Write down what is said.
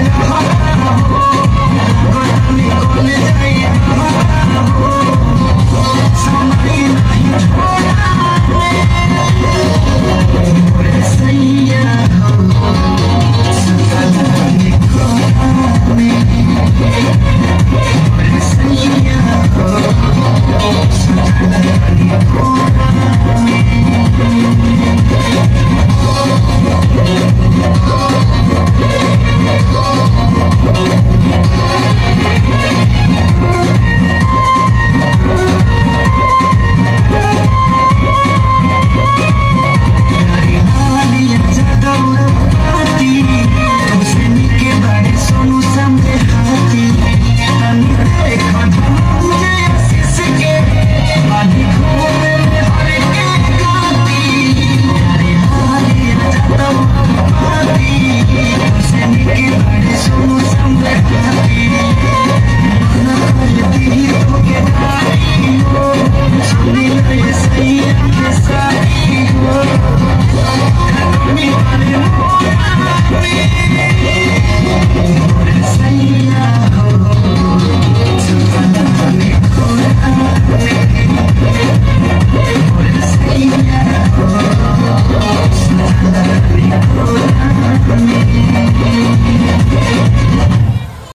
I'm